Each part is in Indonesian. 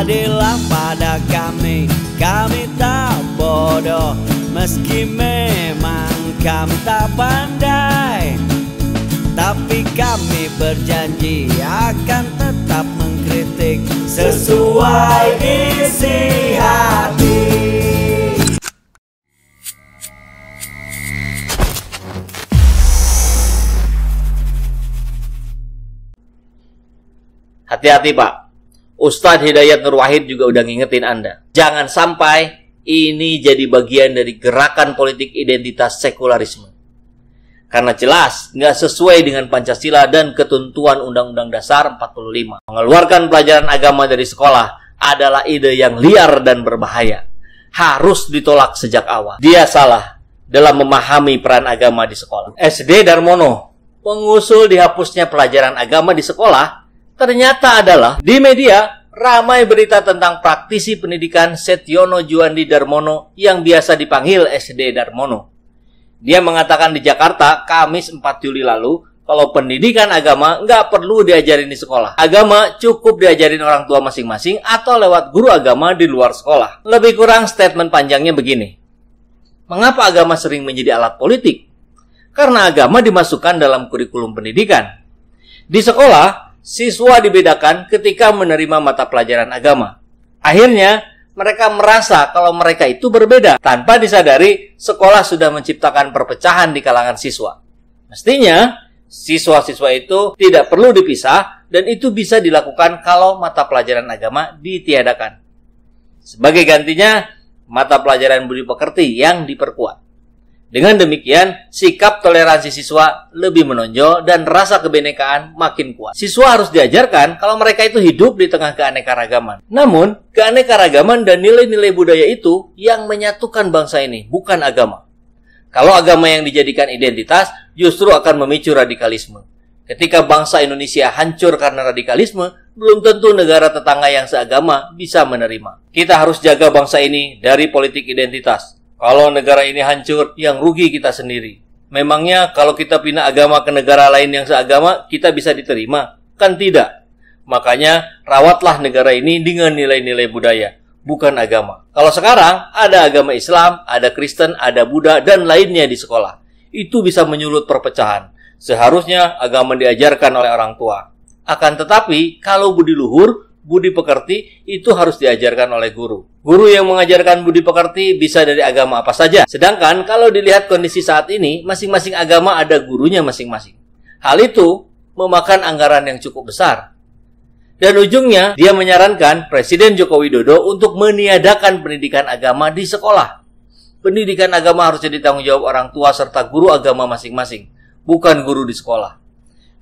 Adillah pada kami Kami tak bodoh Meski memang kami tak pandai Tapi kami berjanji akan tetap mengkritik Sesuai isi hati Hati-hati Pak. Ustadz Hidayat Nur Wahid juga udah ngingetin Anda. Jangan sampai ini jadi bagian dari gerakan politik identitas sekularisme. Karena jelas nggak sesuai dengan Pancasila dan ketentuan Undang-Undang Dasar 45. Mengeluarkan pelajaran agama dari sekolah adalah ide yang liar dan berbahaya. Harus ditolak sejak awal. Dia salah dalam memahami peran agama di sekolah. SD Darmono, pengusul dihapusnya pelajaran agama di sekolah, ternyata adalah di media ramai berita tentang praktisi pendidikan Setiono Juandi Darmono yang biasa dipanggil SD Darmono. Dia mengatakan di Jakarta, Kamis 4 Juli lalu, kalau pendidikan agama nggak perlu diajarin di sekolah. Agama cukup diajarin orang tua masing-masing atau lewat guru agama di luar sekolah. Lebih kurang statement panjangnya begini. Mengapa agama sering menjadi alat politik? Karena agama dimasukkan dalam kurikulum pendidikan. Di sekolah, siswa dibedakan ketika menerima mata pelajaran agama. Akhirnya, mereka merasa kalau mereka itu berbeda. Tanpa disadari, sekolah sudah menciptakan perpecahan di kalangan siswa. Mestinya, siswa-siswa itu tidak perlu dipisah dan itu bisa dilakukan kalau mata pelajaran agama ditiadakan. Sebagai gantinya, mata pelajaran budi pekerti yang diperkuat. Dengan demikian, sikap toleransi siswa lebih menonjol dan rasa kebenekaan makin kuat. Siswa harus diajarkan kalau mereka itu hidup di tengah keanekaragaman. Namun, keanekaragaman dan nilai-nilai budaya itu yang menyatukan bangsa ini, bukan agama. Kalau agama yang dijadikan identitas, justru akan memicu radikalisme. Ketika bangsa Indonesia hancur karena radikalisme, belum tentu negara tetangga yang seagama bisa menerima. Kita harus jaga bangsa ini dari politik identitas kalau negara ini hancur, yang rugi kita sendiri. Memangnya kalau kita pindah agama ke negara lain yang seagama, kita bisa diterima? Kan tidak. Makanya rawatlah negara ini dengan nilai-nilai budaya, bukan agama. Kalau sekarang ada agama Islam, ada Kristen, ada Buddha, dan lainnya di sekolah. Itu bisa menyulut perpecahan. Seharusnya agama diajarkan oleh orang tua. Akan tetapi, kalau budi luhur, budi pekerti itu harus diajarkan oleh guru. Guru yang mengajarkan budi pekerti bisa dari agama apa saja. Sedangkan kalau dilihat kondisi saat ini, masing-masing agama ada gurunya masing-masing. Hal itu memakan anggaran yang cukup besar. Dan ujungnya, dia menyarankan Presiden Joko Widodo untuk meniadakan pendidikan agama di sekolah. Pendidikan agama harus jadi tanggung jawab orang tua serta guru agama masing-masing, bukan guru di sekolah.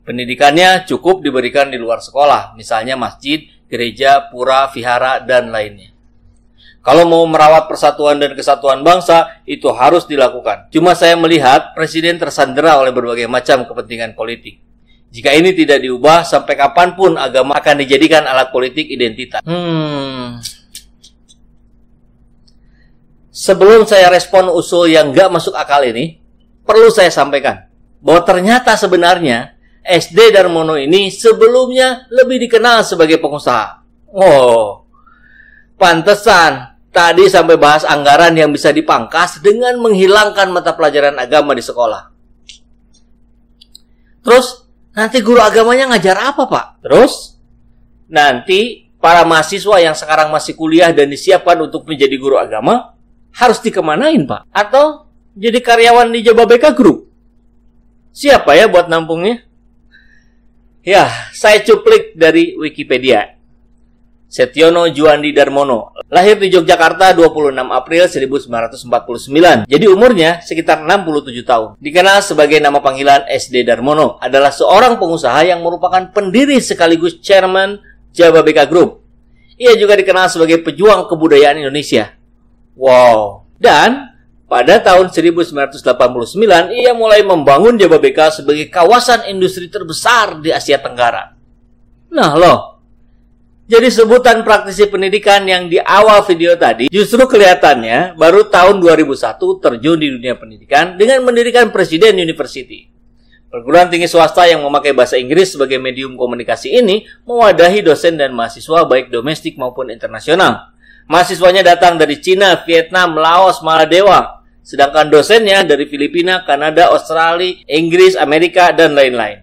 Pendidikannya cukup diberikan di luar sekolah, misalnya masjid, gereja, pura, vihara, dan lainnya. Kalau mau merawat persatuan dan kesatuan bangsa, itu harus dilakukan. Cuma saya melihat Presiden tersandera oleh berbagai macam kepentingan politik. Jika ini tidak diubah, sampai kapan pun agama akan dijadikan alat politik identitas. Hmm. Sebelum saya respon usul yang gak masuk akal ini, perlu saya sampaikan bahwa ternyata sebenarnya SD Darmono ini sebelumnya lebih dikenal sebagai pengusaha. Oh, pantesan tadi sampai bahas anggaran yang bisa dipangkas dengan menghilangkan mata pelajaran agama di sekolah. Terus, nanti guru agamanya ngajar apa, Pak? Terus, nanti para mahasiswa yang sekarang masih kuliah dan disiapkan untuk menjadi guru agama harus dikemanain, Pak? Atau jadi karyawan di Jababeka Group? Siapa ya buat nampungnya? Ya, saya cuplik dari Wikipedia. Setiono Juandi Darmono, lahir di Yogyakarta 26 April 1949. Jadi umurnya sekitar 67 tahun. Dikenal sebagai nama panggilan SD Darmono, adalah seorang pengusaha yang merupakan pendiri sekaligus chairman Jababeka Group. Ia juga dikenal sebagai pejuang kebudayaan Indonesia. Wow. Dan pada tahun 1989, ia mulai membangun Jababeka sebagai kawasan industri terbesar di Asia Tenggara. Nah loh, jadi sebutan praktisi pendidikan yang di awal video tadi justru kelihatannya baru tahun 2001 terjun di dunia pendidikan dengan mendirikan Presiden University. Perguruan tinggi swasta yang memakai bahasa Inggris sebagai medium komunikasi ini mewadahi dosen dan mahasiswa baik domestik maupun internasional. Mahasiswanya datang dari Cina, Vietnam, Laos, Maladewa, sedangkan dosennya dari Filipina, Kanada, Australia, Inggris, Amerika, dan lain-lain.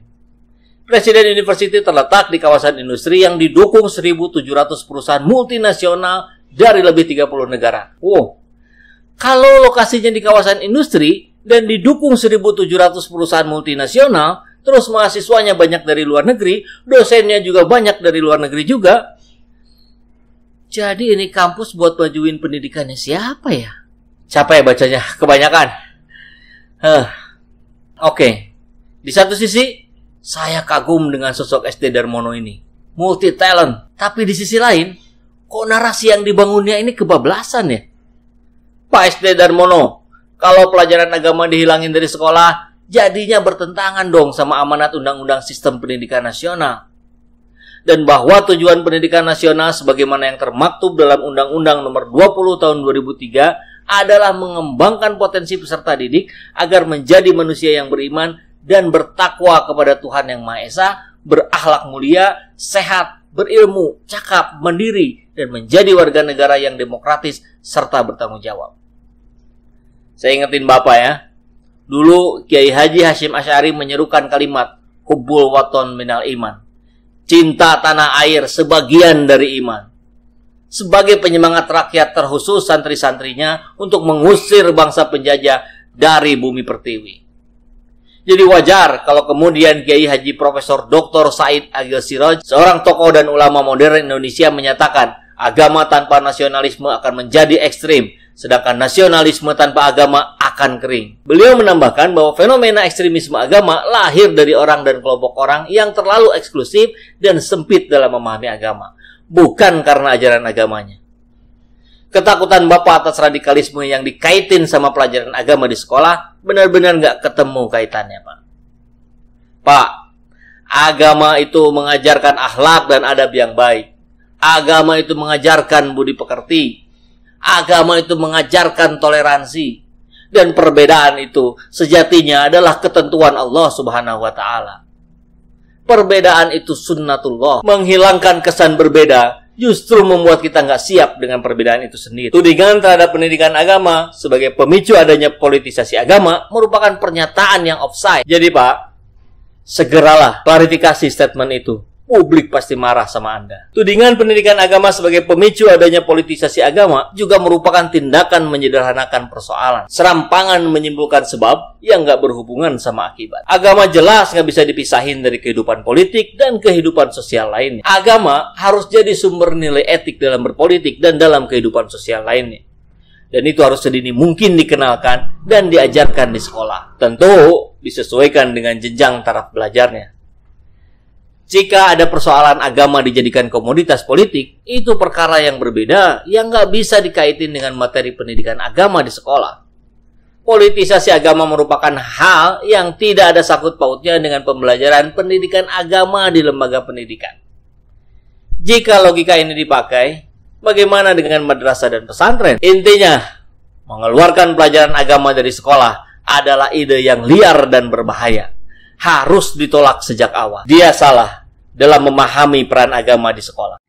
Presiden University terletak di kawasan industri yang didukung 1.700 perusahaan multinasional dari lebih 30 negara. Wow. Kalau lokasinya di kawasan industri dan didukung 1.700 perusahaan multinasional, terus mahasiswanya banyak dari luar negeri, dosennya juga banyak dari luar negeri juga. Jadi ini kampus buat majuin pendidikannya siapa ya? Ya bacanya? Kebanyakan. Huh. Oke. Okay. Di satu sisi, saya kagum dengan sosok SD Darmono ini. Multi talent. Tapi di sisi lain, kok narasi yang dibangunnya ini kebablasan ya? Pak SD Darmono, kalau pelajaran agama dihilangin dari sekolah, jadinya bertentangan dong sama amanat Undang-Undang Sistem Pendidikan Nasional. Dan bahwa tujuan pendidikan nasional sebagaimana yang termaktub dalam Undang-Undang Nomor 20 Tahun 2003 adalah mengembangkan potensi peserta didik agar menjadi manusia yang beriman dan bertakwa kepada Tuhan Yang Maha Esa, berakhlak mulia, sehat, berilmu, cakap, mandiri, dan menjadi warga negara yang demokratis serta bertanggung jawab. Saya ingetin Bapak ya, dulu Kiai Haji Hashim Asyari menyerukan kalimat kubul waton minal iman. Cinta tanah air sebagian dari iman. Sebagai penyemangat rakyat terkhusus santri-santrinya untuk mengusir bangsa penjajah dari bumi pertiwi. Jadi wajar kalau kemudian Kiai Haji Profesor Dr. Said Agil Siroj, seorang tokoh dan ulama modern Indonesia menyatakan agama tanpa nasionalisme akan menjadi ekstrim, sedangkan nasionalisme tanpa agama akan kering. Beliau menambahkan bahwa fenomena ekstremisme agama lahir dari orang dan kelompok orang yang terlalu eksklusif dan sempit dalam memahami agama, bukan karena ajaran agamanya. Ketakutan Bapak atas radikalisme yang dikaitin sama pelajaran agama di sekolah benar-benar nggak ketemu kaitannya, Pak. Pak, agama itu mengajarkan akhlak dan adab yang baik. Agama itu mengajarkan budi pekerti. Agama itu mengajarkan toleransi. Dan perbedaan itu sejatinya adalah ketentuan Allah Subhanahu wa taala. Perbedaan itu sunnatullah. Menghilangkan kesan berbeda justru membuat kita nggak siap dengan perbedaan itu sendiri. Tudingan terhadap pendidikan agama sebagai pemicu adanya politisasi agama merupakan pernyataan yang offside. Jadi Pak, segeralah klarifikasi statement itu publik pasti marah sama Anda. Tudingan pendidikan agama sebagai pemicu adanya politisasi agama juga merupakan tindakan menyederhanakan persoalan. Serampangan menyimpulkan sebab yang nggak berhubungan sama akibat. Agama jelas nggak bisa dipisahin dari kehidupan politik dan kehidupan sosial lainnya. Agama harus jadi sumber nilai etik dalam berpolitik dan dalam kehidupan sosial lainnya. Dan itu harus sedini mungkin dikenalkan dan diajarkan di sekolah. Tentu disesuaikan dengan jenjang taraf belajarnya. Jika ada persoalan agama dijadikan komoditas politik, itu perkara yang berbeda yang nggak bisa dikaitin dengan materi pendidikan agama di sekolah. Politisasi agama merupakan hal yang tidak ada sakut pautnya dengan pembelajaran pendidikan agama di lembaga pendidikan. Jika logika ini dipakai, bagaimana dengan madrasah dan pesantren? Intinya, mengeluarkan pelajaran agama dari sekolah adalah ide yang liar dan berbahaya harus ditolak sejak awal. Dia salah dalam memahami peran agama di sekolah.